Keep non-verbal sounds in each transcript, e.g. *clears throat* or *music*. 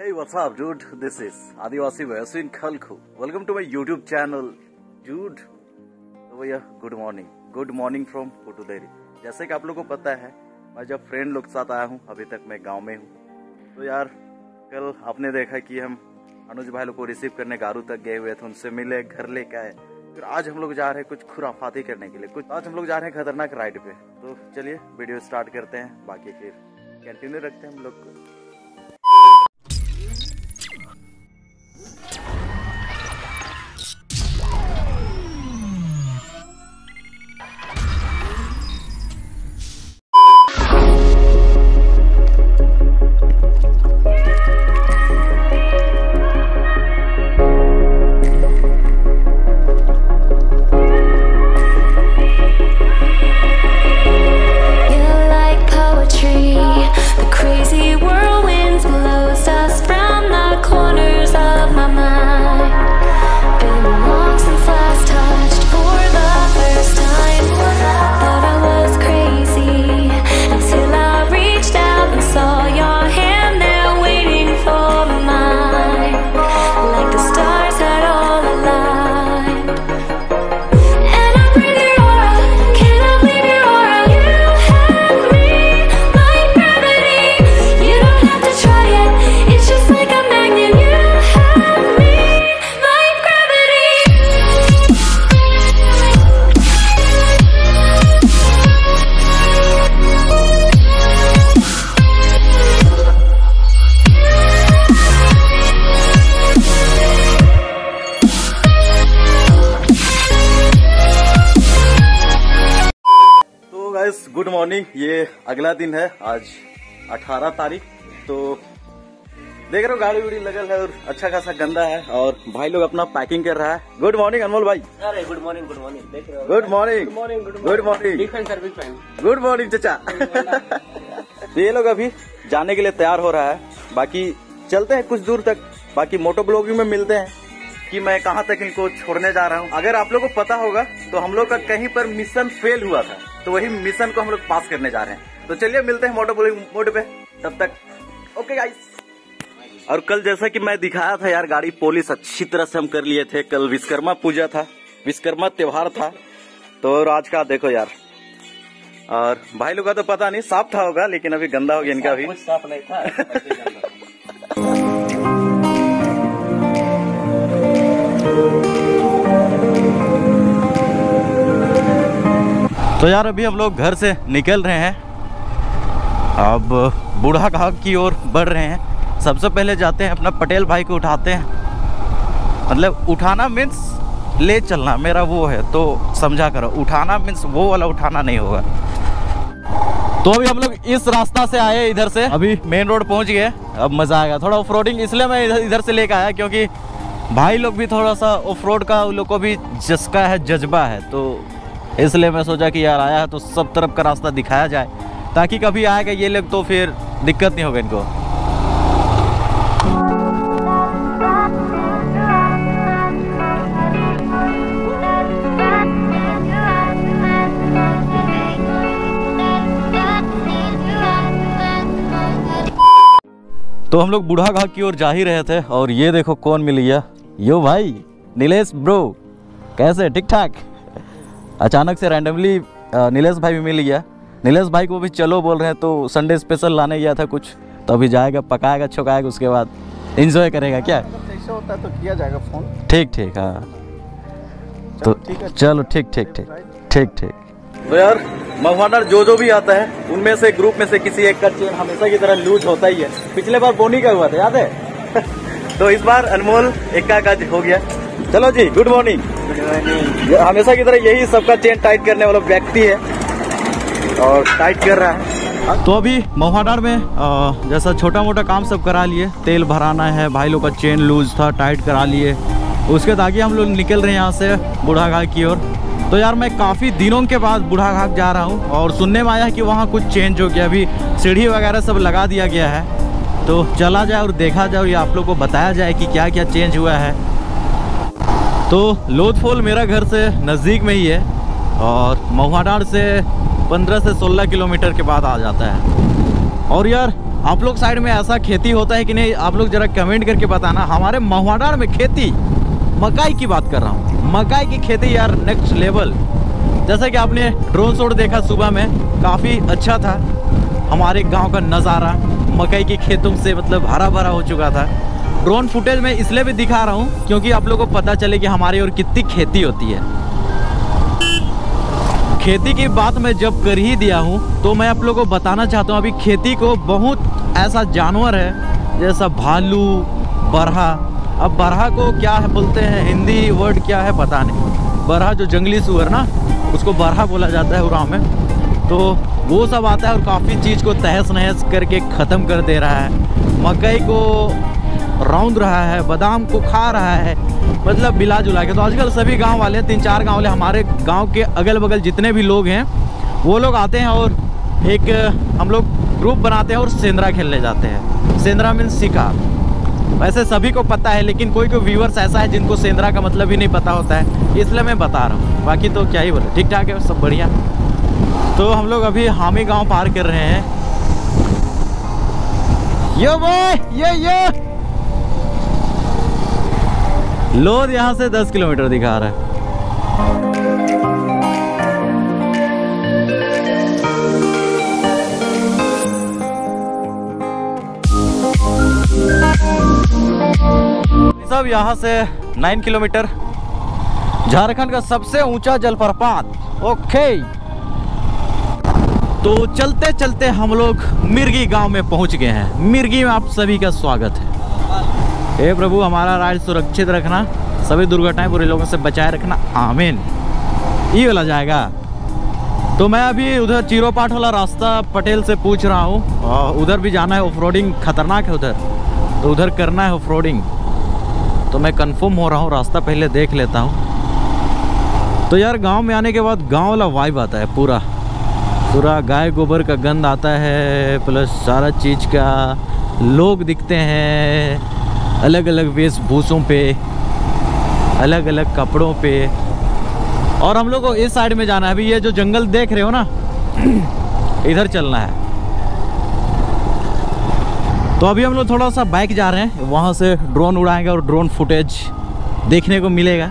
Hey, what's up, dude? This is आदिवासी वैसिन खलखू welcome to my YouTube channel dude तो भैया good morning good morning from Putuderi जैसे कि आप लोगों को पता है मैं जब फ्रेंड लोग साथ आया हूँ अभी तक मैं गाँव में हूँ। तो यार कल आपने देखा कि हम अनुज भाई लोग को रिसीव करने गारू तक गए हुए थे उनसे मिले घर लेके आए। फिर आज हम लोग जा रहे हैं कुछ खुराफाती करने के लिए। कुछ आज हम लोग जा रहे हैं खतरनाक राइड पे। तो चलिए वीडियो स्टार्ट करते हैं। बाकी फिर कंटिन्यू रखते हैं हम लोग को। अगला दिन है आज 18 तारीख तो देख रहे हो गाड़ी उड़ी लगल है और अच्छा खासा गंदा है और भाई लोग अपना पैकिंग कर रहा है। गुड मॉर्निंग अनमोल भाई। अरे गुड मॉर्निंग गुड मॉर्निंग देख रहे हो। Good morning good morning good morning good चचा। ये लोग अभी जाने के लिए तैयार हो रहा है। बाकी चलते हैं कुछ दूर तक। बाकी मोटो ब्लॉगिंग में मिलते हैं कि मैं कहाँ तक इनको छोड़ने जा रहा हूँ। अगर आप लोग को पता होगा तो हम लोग का कहीं पर मिशन फेल हुआ था। तो वही मिशन को हम लोग पास करने जा रहे हैं। तो चलिए मिलते हैं मोटो ब्लॉगिंग मोड पे तब तक। ओके गाइस और कल जैसा कि मैं दिखाया था यार गाड़ी पुलिस अच्छी तरह से हम कर लिए थे। कल विश्वकर्मा पूजा था विश्वकर्मा त्योहार था। तो और आज का देखो यार। और भाई लोग का तो पता नहीं साफ़ था होगा लेकिन अभी गंदा हो गया इनका भी। साफ़ नहीं था। तो यार अभी हम लोग घर से निकल रहे हैं। अब बूढ़ा घाट की ओर बढ़ रहे हैं। सबसे पहले जाते हैं, अपना पटेल भाई को उठाते हैं। मतलब उठाना मीन्स ले चलना, मेरा वो है तो समझा करो। उठाना मीन्स वो वाला उठाना नहीं होगा। तो अभी हम लोग इस रास्ता से आए इधर से। अभी मेन रोड पहुँच गए। अब मज़ा आएगा। थोड़ा ऑफ़ इसलिए मैं इधर इधर से लेकर आया क्योंकि भाई लोग भी थोड़ा सा ऑफ़ रोड का उन लोग को भी जसका है, जज्बा है। तो इसलिए मैं सोचा कि यार आया है तो सब तरफ़ का रास्ता दिखाया जाए। ताकि कभी आएगा ये लोग तो फिर दिक्कत नहीं होगा इनको। तो हम लोग बूढ़ा घाट की ओर जा ही रहे थे और ये देखो कौन मिल गया यो भाई, नीलेश ब्रो, कैसे, ठीक ठाक? अचानक से रैंडमली नीलेश भाई भी मिल गया नीलेश भाई को भी चलो बोल रहे हैं तो संडे स्पेशल लाने गया था कुछ तो अभी जाएगा पकाएगा छुकाएगा उसके बाद एंजॉय करेगा क्या? अगर होता है तो किया जाएगा फ़ोन ठीक ठीक हाँ। तो चलो, ठीक ठीक ठीक ठीक ठीक। तो यार महुआडर जो जो भी आता है उनमें से ग्रुप में से किसी एक का चेन हमेशा की तरह लूज होता ही है। पिछले बार बोनी का हुआ था याद है? *laughs* तो इस बार अनमोल एक्का का हो गया। चलो जी गुड मॉर्निंग हमेशा की तरह यही सबका चेन टाइट करने वाला व्यक्ति है। और टाइट कर रहा है। तो अभी महुआडार में अ, जैसा छोटा मोटा काम सब करा लिए तेल भराना है भाई लोग का चेन लूज था टाइट करा लिए। उसके आगे हम लोग निकल रहे हैं यहाँ से बूढ़ा की ओर। तो यार मैं काफ़ी दिनों के बाद बूढ़ा जा रहा हूँ और सुनने में आया कि वहाँ कुछ चेंज हो गया। अभी सीढ़ी वगैरह सब लगा दिया गया है। तो चला जाए और देखा जाए और ये आप लोग को बताया जाए कि क्या क्या चेंज हुआ है। तो लोधफोल मेरा घर से नज़दीक में ही है और महुआडार से 15 से 16 किलोमीटर के बाद आ जाता है। और यार, आप लोग साइड में ऐसा खेती होता है कि नहीं, आप लोग जरा कमेंट करके बताना। हमारे महुआडार में खेती, मकाई की बात कर रहा हूँ। मकाई की खेती यार नेक्स्ट लेवल जैसा कि आपने ड्रोन शॉट देखा सुबह में, काफ़ी अच्छा था। हमारे गाँव का नज़ारा, मकई के खेतों से मतलब हरा भरा हो चुका था। ड्रोन फुटेज में इसलिए भी दिखा रहा हूँ, क्योंकि आप लोगों को पता चले कि हमारी और कितनी खेती होती है। खेती की बात मैं जब कर ही दिया हूँ तो मैं आप लोगों को बताना चाहता हूँ, अभी खेती को बहुत ऐसा जानवर है, जैसा भालू, बरहा। अब बरहा को क्या है बोलते हैं, हिंदी वर्ड क्या है पता नहीं। बरहा जो जंगली सुअर ना, उसको बरहा बोला जाता है उराव में। तो वो सब आता है और काफ़ी चीज़ को तहस नहस करके ख़त्म कर दे रहा है। मकई को रौंद रहा है, बादाम को खा रहा है। मतलब मिला जुला के। तो आजकल सभी गाँव वाले, तीन चार गाँव वाले हमारे गाँव के अगल बगल जितने भी लोग हैं, वो लोग आते हैं और एक, हम लोग ग्रुप बनाते हैं और सेंद्रा खेलने जाते हैं। सेंद्रा मीन्स शिकार वैसे सभी को पता है, लेकिन कोई कोई व्यूवर्स ऐसा है जिनको सेंद्रा का मतलब ही नहीं पता होता है। इसलिए मैं बता रहा हूँ। बाकी तो क्या ही बोले ठीक ठाक है, सब बढ़िया। तो हम लोग अभी हामी गाँव पार कर रहे हैं। यो बॉय ये ये! लोध यहाँ से 10 किलोमीटर दिखा रहा है। सब यहाँ से 9 किलोमीटर। झारखंड का सबसे ऊँचा जलप्रपात। ओके। तो चलते चलते हम लोग मिर्गी गाँव में पहुँच गए हैं। मिर्गी में आप सभी का स्वागत है। हे प्रभु हमारा राज सुरक्षित रखना सभी दुर्घटनाएँ बुरे लोगों से बचाए रखना। आमीन। ये वाला जाएगा। तो मैं अभी उधर चिरोपाट वाला रास्ता पटेल से पूछ रहा हूँ। उधर भी जाना है ऑफ़ खतरनाक है उधर। तो उधर करना है ऑफ़ तो मैं कंफर्म हो रहा हूँ रास्ता पहले देख लेता हूँ। तो यार गाँव में आने के बाद गाँव वाला वाइब आता है पूरा। पूरा गाय गोबर का गंध आता है प्लस सारा चीज़ का लोग दिखते हैं। अलग अलग वेशभूषों पे अलग अलग कपड़ों पे। और हम लोग को इस साइड में जाना है। अभी ये जो जंगल देख रहे हो ना, *clears throat* इधर चलना है। तो अभी हम लोग थोड़ा सा बाइक जा रहे हैं। वहाँ से ड्रोन उड़ाएँगे और ड्रोन फुटेज देखने को मिलेगा।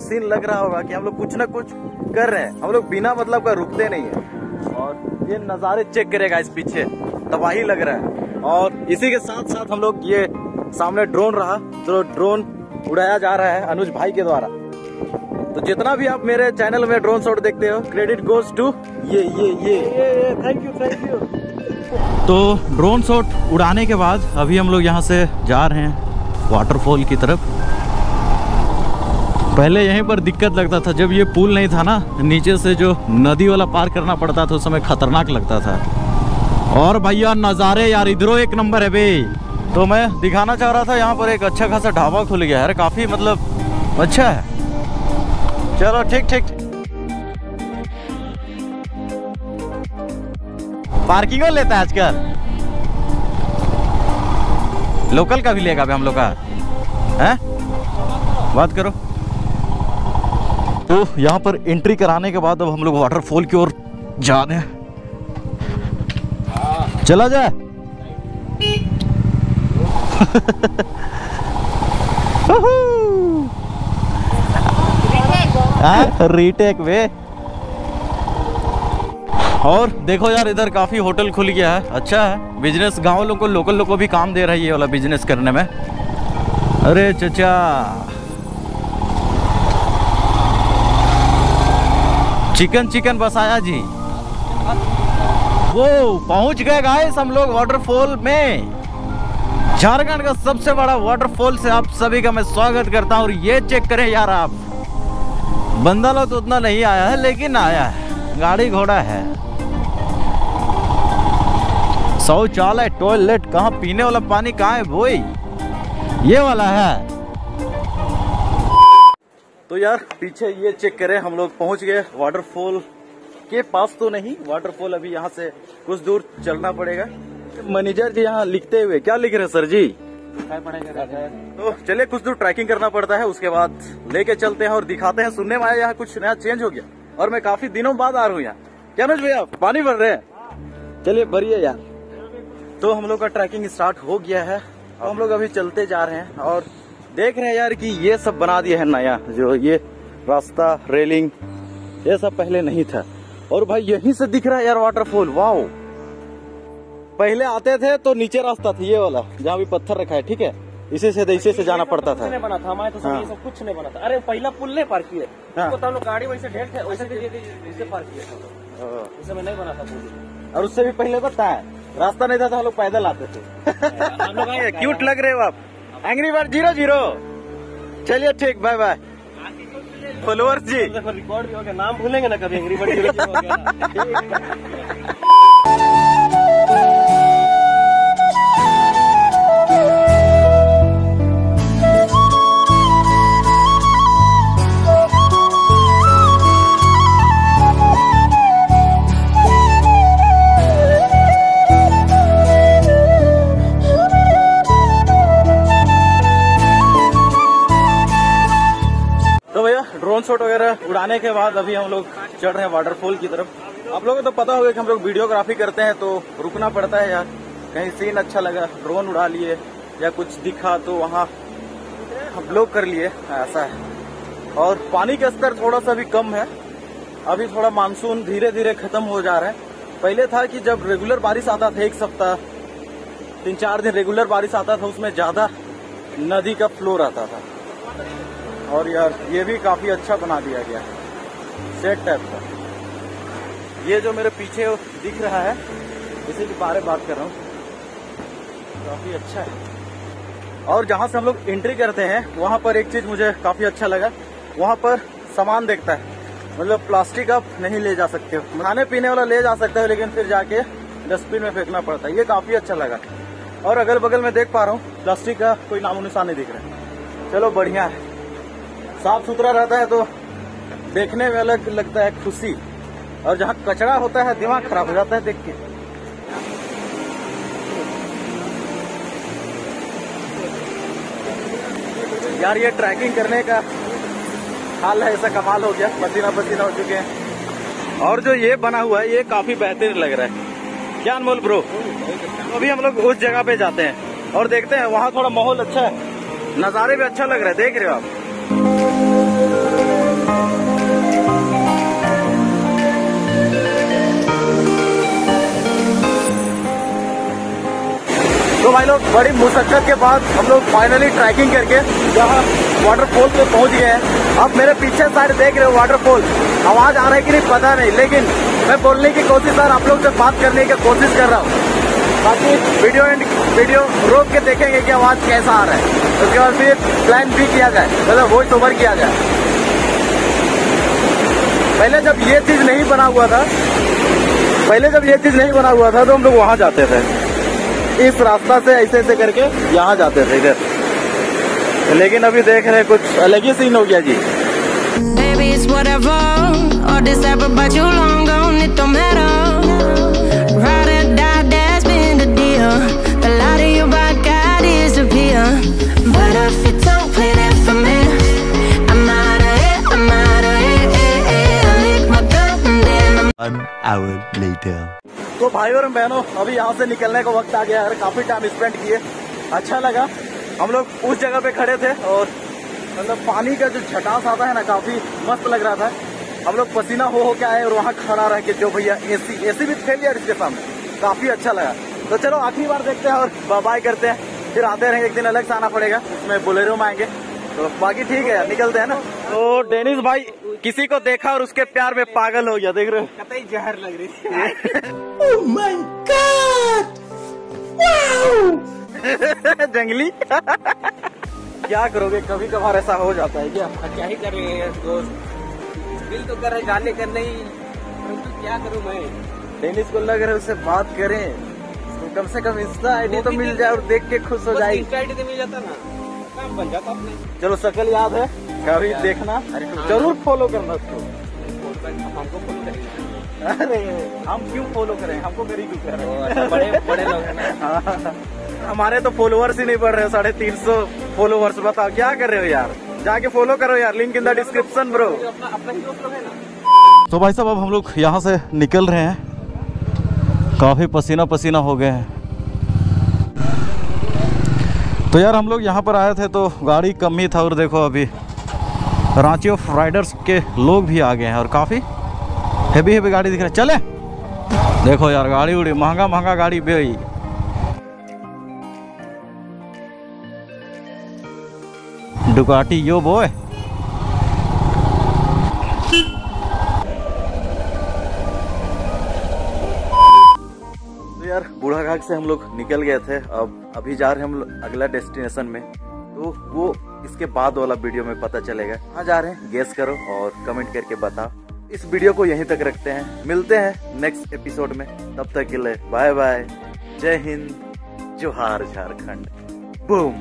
सीन लग रहा होगा कि हम लोग कुछ ना कुछ कर रहे हैं। हम लोग बिना मतलब का रुकते नहीं है। और ये नज़ारे चेक करेगा इस पीछे। तबाही लग रहा है। और इसी के साथ साथ हम लोग ये सामने ड्रोन रहा तो ड्रोन उड़ाया जा रहा है अनुज भाई के द्वारा। तो जितना भी आप मेरे चैनल में ड्रोन शॉट देखते हो क्रेडिट गोज टू ये ये ये। थैंक यू थैंक यू तो ड्रोन शॉट उड़ाने के बाद अभी हम लोग यहाँ से जा रहे हैं वाटरफॉल की तरफ़। पहले यहीं पर दिक्कत लगता था। जब ये पुल नहीं था ना, नीचे से जो नदी वाला पार करना पड़ता था, उस समय खतरनाक लगता था। और भैया, नज़ारे यार, इधरों एक नंबर है भाई तो मैं दिखाना चाह रहा था, यहाँ पर एक अच्छा खासा ढाबा खुल गया है। काफ़ी मतलब अच्छा है। चलो, ठीक ठीक। पार्किंग लेता है आजकल। लोकल का भी लेगा हम लोग का। है? बात करो। तो यहाँ पर एंट्री कराने के बाद अब हम लोग वाटरफॉल की ओर जा रहे हैं। चला जाए। रीटेक वे और देखो यार, इधर काफ़ी होटल खुल गया है। अच्छा है। बिज़नेस गाँव लोग को लोकल लोग को भी काम दे रहा है वाला बिज़नेस करने में। अरे चचा। चिकन चिकन बसाया जी। वो पहुँच गए गाइस हम लोग वाटरफॉल में। झारखंड का सबसे बड़ा वाटरफॉल से आप सभी का मैं स्वागत करता हूँ और ये चेक करें यार आप। बंदा लोग तो उतना नहीं आया है, लेकिन आया है। गाड़ी घोड़ा है। शौचालय टॉयलेट कहाँ पीने वाला पानी, कहाँ है, वही। ये वाला है। तो यार पीछे ये चेक करें हम लोग पहुँच गए वाटरफॉल के पास तो नहीं वाटरफॉल अभी यहाँ से कुछ दूर चलना पड़ेगा। मैनेजर जी यहाँ लिखते हुए क्या लिख रहे हैं सर जी? तो चलिए कुछ दूर ट्रैकिंग करना पड़ता है उसके बाद लेके चलते हैं और दिखाते हैं। सुनने में आया यहाँ कुछ नया चेंज हो गया और मैं काफ़ी दिनों बाद आ रहा हूँ यहाँ। क्या नोज़ भैया? पानी भर रहे हैं। चलिए भरिए यार। तो हम लोग का ट्रैकिंग स्टार्ट हो गया है तो हम लोग अभी चलते जा रहे हैं और देख रहे हैं यार कि ये सब बना दिया है नया जो ये रास्ता रेलिंग ये सब पहले नहीं था। और भाई यहीं से दिख रहा है यार वाटरफॉल वाओ पहले आते थे तो नीचे रास्ता था ये वाला जहाँ भी पत्थर रखा है ठीक है? इसी से इसी से जाना पड़ता कुछ नहीं था बना था हमारे तो सब हाँ। सब कुछ नहीं बना था। अरे पहला पुल नहीं पार किए। हाँ। तो लोग गाड़ी वैसे ढेर थे वैसे वैसे पार किए। उस समय नहीं बना था पुल। और उससे भी पहले पता है रास्ता नहीं था तो हम लोग पैदल आते थे। हम लोग आए। *laughs* क्यूट लग रहे हो आप। एंग्री बर्ड ज़ीरो ज़ीरो चलिए ठीक बाय बाय फॉलोअर्स जी. रिकॉर्ड भी हो गया नाम भूलेंगे ना कभी angry bird zero zero shot वगैरह उड़ाने के बाद अभी हम लोग चढ़ रहे हैं वाटरफॉल की तरफ़। आप लोगों को तो पता होगा कि हम लोग वीडियोग्राफी करते हैं तो रुकना पड़ता है यार। कहीं सीन अच्छा लगा ड्रोन उड़ा लिए या कुछ दिखा तो वहाँ हम लोग कर लिए, ऐसा है। और पानी का स्तर थोड़ा सा भी कम है। अभी थोड़ा मानसून धीरे धीरे खत्म हो जा रहा है। पहले था कि जब रेगुलर बारिश आता था एक सप्ताह तीन चार दिन रेगुलर बारिश आता था, उसमें ज़्यादा नदी का फ्लो रहता था। और यार, ये भी काफ़ी अच्छा बना दिया गया है। सेट टाइप का। ये जो मेरे पीछे दिख रहा है, इसी के बारे बात कर रहा हूँ। काफ़ी अच्छा है। और जहाँ से हम लोग एंट्री करते हैं, वहाँ पर एक चीज़ मुझे काफ़ी अच्छा लगा। वहाँ पर सामान देखता है। मतलब प्लास्टिक आप नहीं ले जा सकते हो। खाने पीने वाला ले जा सकते हो, लेकिन फिर जाके डस्टबिन में फेंकना पड़ता है। ये काफ़ी अच्छा लगा। और अगल बगल में देख पा रहा हूँ, प्लास्टिक का कोई नामो निशान नहीं दिख रहा है। चलो, बढ़िया है। साफ़ सुथरा रहता है तो देखने में अलग लगता है खुशी। और जहाँ कचरा होता है, दिमाग खराब हो जाता है देख के। यार, ये ट्रैकिंग करने का हाल है, ऐसा कमाल हो गया। पसीना पसीना हो चुके हैं। और जो ये बना हुआ है, ये काफ़ी बेहतरीन लग रहा है। क्या अनमोल ब्रो? अभी हम लोग उस जगह पे जाते हैं और देखते हैं, वहाँ थोड़ा माहौल अच्छा है। नज़ारे भी अच्छा लग रहा है, देख रहे हो आप? तो भाई लोग, बड़ी मुशक्कत के बाद हम लोग फाइनली ट्रैकिंग करके यहाँ वाटरफॉल पे पहुँच गए हैं। अब मेरे पीछे सारे देख रहे हो वाटरफॉल आवाज़ आ रहा है कि नहीं, पता नहीं, लेकिन मैं बोलने की कोशिश और आप लोग से बात करने की कोशिश कर रहा हूँ। बाकी वीडियो एंड वीडियो रोक के देखेंगे कि आवाज़ कैसा आ रहा है। उसके बाद फिर प्लान भी किया जाए मतलब वॉइस ओवर किया जाए। पहले जब ये चीज़ नहीं बना हुआ था, पहले जब ये चीज़ नहीं बना हुआ था तो हम लोग वहाँ जाते थे। इस रास्ता से ऐसे ऐसे करके यहाँ जाते थे इधर। लेकिन अभी देख रहे कुछ अलग ही सीन हो गया जी। तो भाई और बहनों, अभी यहाँ से निकलने का वक्त आ गया है। काफ़ी टाइम स्पेंड किए। अच्छा लगा। हम लोग उस जगह पे खड़े थे और मतलब पानी का जो झटास आता है ना, काफ़ी मस्त लग रहा था। हम लोग पसीना हो हो के आए और वहाँ खड़ा रह के, जो भैया एसी एसी भी फेल यार इसके सामने। काफ़ी अच्छा लगा। तो चलो, आखिरी बार देखते हैं और बाय करते हैं। फिर आते रहेंगे, एक दिन अलग से आना पड़ेगा। उसमें बोलेरो में आएँगे। तो बाकी ठीक है निकलते हैं ना। तो डेनिस भाई किसी को देखा और उसके प्यार में पागल हो गया देख रहे हो। कतई जहर लग रही थी। *laughs* *laughs* जंगली। क्या करोगे कभी कभार ऐसा हो जाता है क्या? क्या ही कर रहे हैं दोस्त? दिल तो कर रहे गाने कर नहीं। परंतु क्या करूँ मैं? टेनिस को लग रहा है उससे बात करें। तो कम से कम इंस्टा आईडी तो मिल जाए और देख के खुश हो जाएगी इंस्टा आईडी तो मिल जाता ना। काम बन जाता अपने। चलो शकल याद है? कभी देखना। हाँ। ज़रूर फॉलो करना उसको। हमको फॉलो करेंगे। अरे हम क्यों फॉलो करें? हमको करी क्यों कर रहे अच्छा बड़े बड़े लोग हैं *laughs* हमारे तो फॉलोअर्स ही नहीं बढ़ रहे साढ़े तीन सौ फॉलोअर्स बताओ क्या कर रहे हो यार? जाके फॉलो करो यार link in the description bro तो ही है तो भाई साहब अब हम लोग यहाँ से निकल रहे हैं। काफ़ी पसीना पसीना हो गए हैं। तो यार हम लोग यहाँ पर आए थे तो गाड़ी कम ही था और देखो अभी रांची ऑफ़ राइडर्स के लोग भी आ गए हैं और काफ़ी हैवी हैवी गाड़ी दिख रही है। चले। देखो यार, गाड़ी उड़ी, महँगा महँगा गाड़ी बेई डुकाटी यो बॉय बूढ़ा घाट से हम लोग निकल गए थे, अब अभी जा रहे हैं हम लोग अगला डेस्टिनेशन में। तो वो इसके बाद वाला वीडियो में पता चलेगा। कहाँ जा रहे हैं गेस करो और कमेंट करके बताओ। इस वीडियो को यहीं तक रखते हैं। मिलते हैं नेक्स्ट एपिसोड में। तब तक के लिए बाय बाय जय हिंद, जोहार झारखंड। बूम